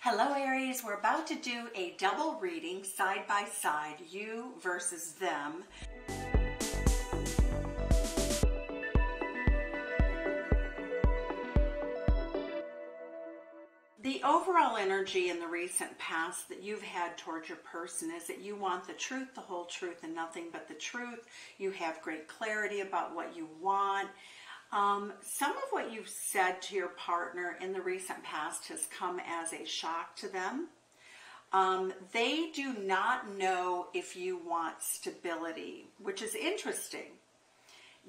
Hello Aries, we're about to do a double reading side by side, you versus them. The overall energy in the recent past that you've had towards your person is that you want the truth, the whole truth, and nothing but the truth. You have great clarity about what you want. Um, some of what you've said to your partner in the recent past has come as a shock to them. Um, they do not know if you want stability, which is interesting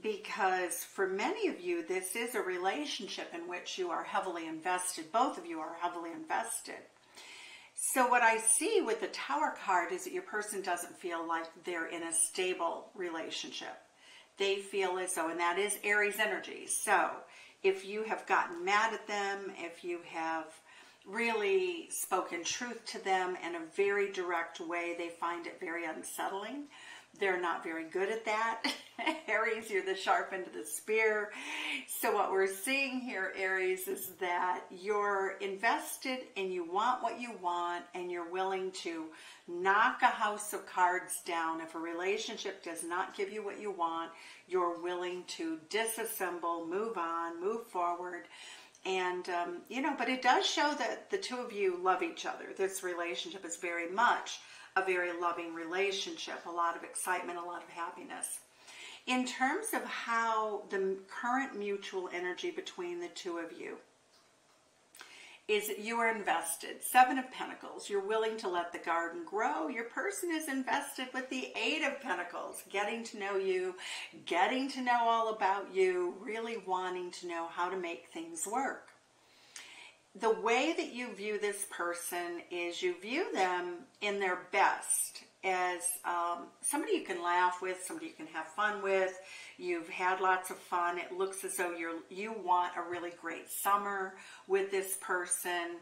because for many of you, this is a relationship in which you are heavily invested. Both of you are heavily invested. So, what I see with the Tower card is that your person doesn't feel like they're in a stable relationship they feel as though, and that is Aries energy. So if you have gotten mad at them, if you have really spoken truth to them in a very direct way, they find it very unsettling. They're not very good at that. Aries, you're the sharp end of the spear. So what we're seeing here, Aries, is that you're invested and you want what you want and you're willing to knock a house of cards down. If a relationship does not give you what you want, you're willing to disassemble, move on, move forward. And, um, you know, but it does show that the two of you love each other. This relationship is very much a very loving relationship, a lot of excitement, a lot of happiness. In terms of how the current mutual energy between the two of you is that you are invested. Seven of Pentacles, you're willing to let the garden grow. Your person is invested with the Eight of Pentacles, getting to know you, getting to know all about you, really wanting to know how to make things work the way that you view this person is you view them in their best as um, somebody you can laugh with, somebody you can have fun with. You've had lots of fun. It looks as though you're you want a really great summer with this person.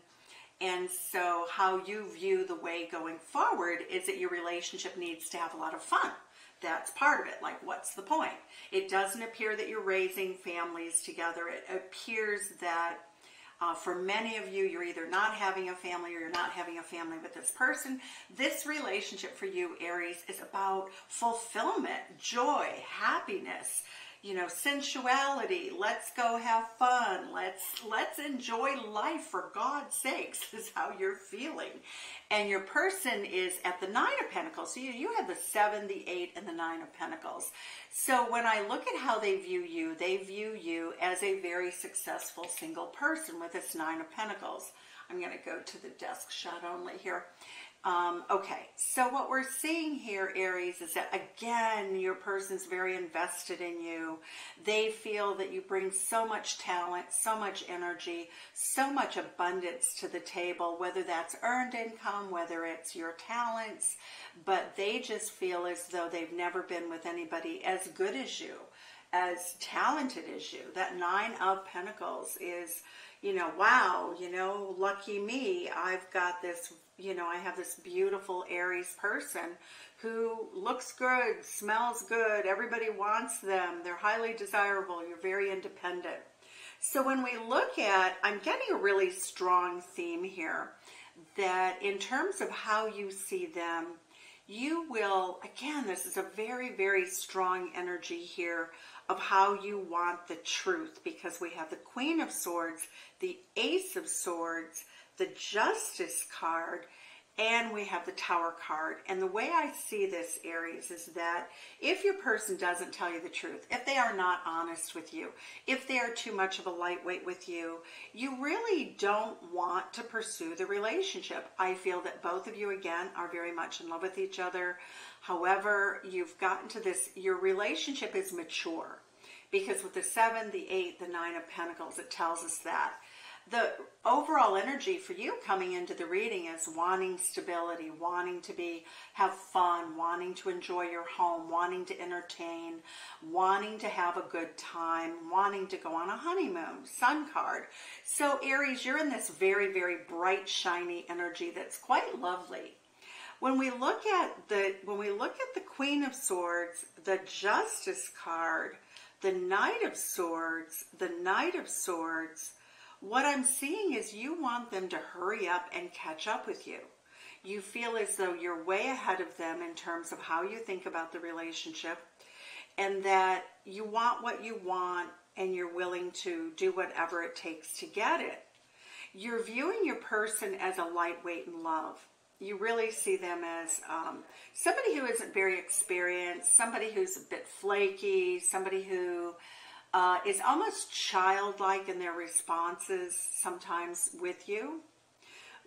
And so, how you view the way going forward is that your relationship needs to have a lot of fun. That's part of it. Like, what's the point? It doesn't appear that you're raising families together. It appears that uh, for many of you, you're either not having a family or you're not having a family with this person. This relationship for you, Aries, is about fulfillment, joy, happiness, you know, sensuality. Let's go have fun. Let's let's enjoy life for God's sakes is how you're feeling. And your person is at the nine of pentacles. So you, you have the seven, the eight, and the nine of pentacles. So when I look at how they view you, they view you as a very successful single person with this nine of pentacles. I'm going to go to the desk shot only here. Um, okay, so what we're seeing here, Aries, is that again, your person's very invested in you. They feel that you bring so much talent, so much energy, so much abundance to the table, whether that's earned income, whether it's your talents, but they just feel as though they've never been with anybody as good as you, as talented as you. That Nine of Pentacles is you know, wow, you know, lucky me, I've got this, you know, I have this beautiful Aries person who looks good, smells good, everybody wants them, they're highly desirable, you're very independent. So when we look at, I'm getting a really strong theme here that in terms of how you see them, you will, again, this is a very, very strong energy here of how you want the truth because we have the Queen of Swords, the Ace of Swords, the Justice card, and we have the Tower card. And the way I see this, Aries, is that if your person doesn't tell you the truth, if they are not honest with you, if they are too much of a lightweight with you, you really don't want to pursue the relationship. I feel that both of you, again, are very much in love with each other. However, you've gotten to this, your relationship is mature. Because with the seven, the eight, the nine of pentacles, it tells us that the overall energy for you coming into the reading is wanting stability, wanting to be have fun, wanting to enjoy your home, wanting to entertain, wanting to have a good time, wanting to go on a honeymoon, sun card. So Aries, you're in this very very bright shiny energy that's quite lovely. When we look at the when we look at the Queen of Swords, the Justice card, the Knight of Swords, the Knight of Swords, what I'm seeing is you want them to hurry up and catch up with you. You feel as though you're way ahead of them in terms of how you think about the relationship, and that you want what you want and you're willing to do whatever it takes to get it. You're viewing your person as a lightweight in love. You really see them as um, somebody who isn't very experienced, somebody who's a bit flaky, somebody who uh, is almost childlike in their responses sometimes with you.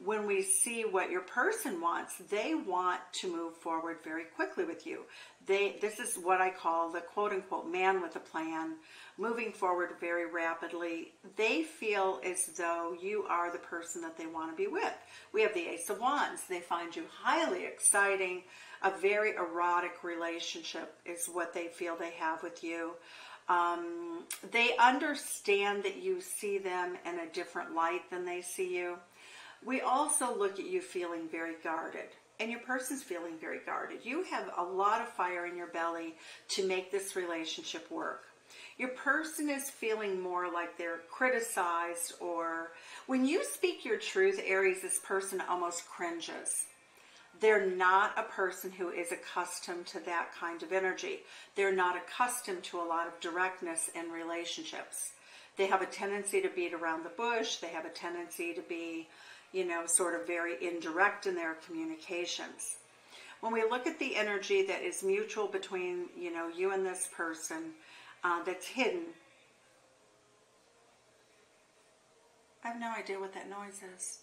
When we see what your person wants, they want to move forward very quickly with you. They, this is what I call the quote unquote man with a plan, moving forward very rapidly. They feel as though you are the person that they want to be with. We have the Ace of Wands. They find you highly exciting. A very erotic relationship is what they feel they have with you. Um, they understand that you see them in a different light than they see you. We also look at you feeling very guarded, and your person's feeling very guarded. You have a lot of fire in your belly to make this relationship work. Your person is feeling more like they're criticized, or when you speak your truth, Aries, this person almost cringes they're not a person who is accustomed to that kind of energy. They're not accustomed to a lot of directness in relationships. They have a tendency to beat around the bush. They have a tendency to be, you know, sort of very indirect in their communications. When we look at the energy that is mutual between, you know, you and this person uh, that's hidden, I have no idea what that noise is.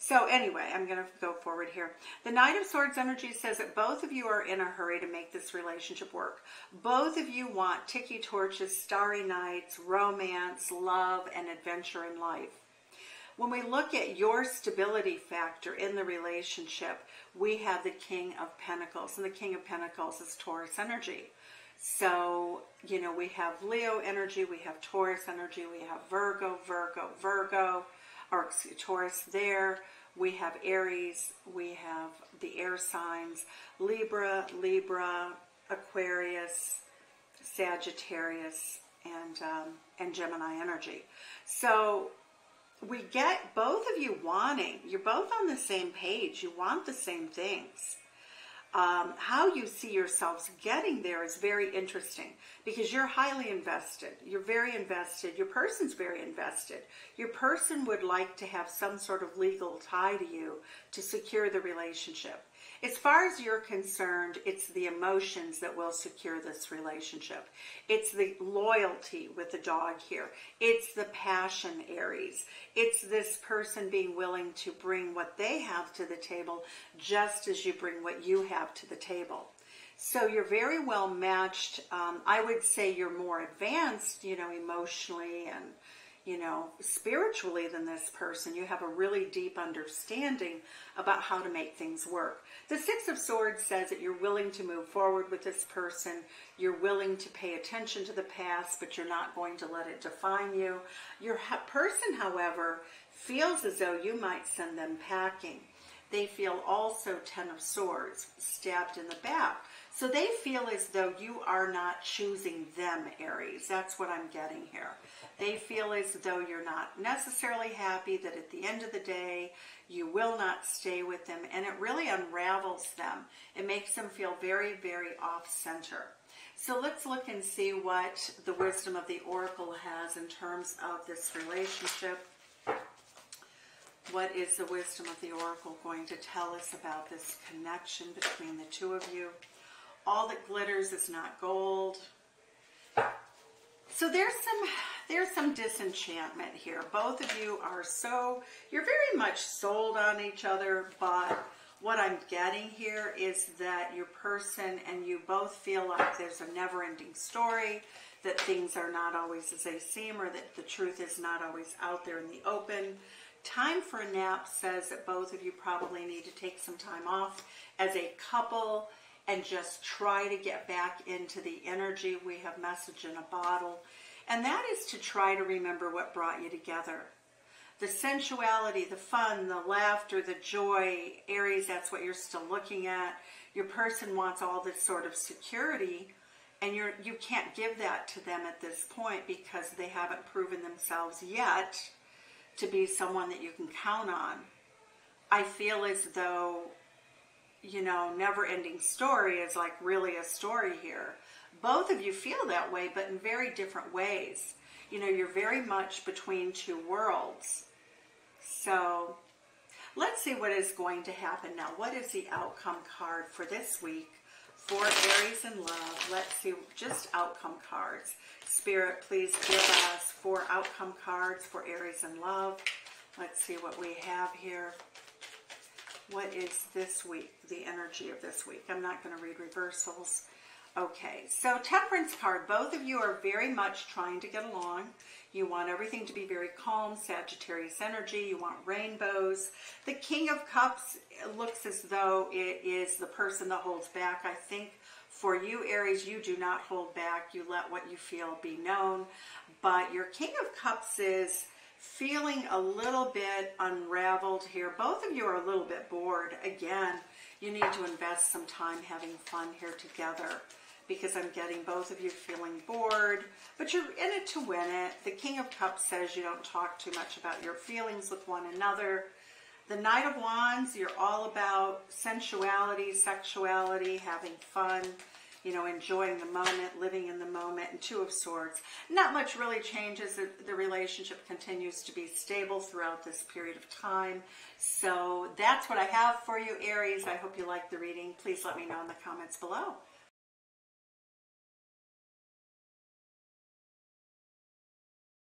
So anyway, I'm going to go forward here. The Knight of Swords energy says that both of you are in a hurry to make this relationship work. Both of you want tiki torches, starry nights, romance, love, and adventure in life. When we look at your stability factor in the relationship, we have the King of Pentacles, and the King of Pentacles is Taurus energy. So, you know, we have Leo energy, we have Taurus energy, we have Virgo, Virgo, Virgo or Taurus there. We have Aries, we have the air signs, Libra, Libra, Aquarius, Sagittarius, and, um, and Gemini energy. So we get both of you wanting, you're both on the same page, you want the same things um, how you see yourselves getting there is very interesting because you're highly invested. You're very invested. Your person's very invested. Your person would like to have some sort of legal tie to you to secure the relationship. As far as you're concerned, it's the emotions that will secure this relationship. It's the loyalty with the dog here. It's the passion, Aries. It's this person being willing to bring what they have to the table just as you bring what you have to the table. So you're very well matched. Um, I would say you're more advanced, you know, emotionally and you know, spiritually than this person. You have a really deep understanding about how to make things work. The Six of Swords says that you're willing to move forward with this person. You're willing to pay attention to the past, but you're not going to let it define you. Your person, however, feels as though you might send them packing. They feel also Ten of Swords stabbed in the back. So they feel as though you are not choosing them, Aries. That's what I'm getting here. They feel as though you're not necessarily happy, that at the end of the day, you will not stay with them, and it really unravels them. It makes them feel very, very off center. So let's look and see what the wisdom of the oracle has in terms of this relationship. What is the wisdom of the oracle going to tell us about this connection between the two of you? All that glitters is not gold. So there's some there's some disenchantment here. Both of you are so you're very much sold on each other, but what I'm getting here is that your person and you both feel like there's a never-ending story, that things are not always as they seem, or that the truth is not always out there in the open. Time for a nap says that both of you probably need to take some time off as a couple and just try to get back into the energy. We have message in a bottle. And that is to try to remember what brought you together. The sensuality, the fun, the laughter, the joy, Aries, that's what you're still looking at. Your person wants all this sort of security and you're you can't give that to them at this point because they haven't proven themselves yet to be someone that you can count on. I feel as though you know, never ending story is like really a story here. Both of you feel that way, but in very different ways. You know, you're very much between two worlds. So let's see what is going to happen now. What is the outcome card for this week for Aries in love? Let's see, just outcome cards. Spirit, please give us four outcome cards for Aries in love. Let's see what we have here what is this week, the energy of this week. I'm not going to read reversals. Okay, so Temperance card, both of you are very much trying to get along. You want everything to be very calm, Sagittarius energy. You want rainbows. The King of Cups looks as though it is the person that holds back. I think for you, Aries, you do not hold back. You let what you feel be known. But your King of Cups is feeling a little bit unraveled here. Both of you are a little bit bored. Again, you need to invest some time having fun here together because I'm getting both of you feeling bored, but you're in it to win it. The King of Cups says you don't talk too much about your feelings with one another. The Knight of Wands, you're all about sensuality, sexuality, having fun you know, enjoying the moment, living in the moment, and Two of Swords. Not much really changes. The relationship continues to be stable throughout this period of time. So that's what I have for you, Aries. I hope you like the reading. Please let me know in the comments below.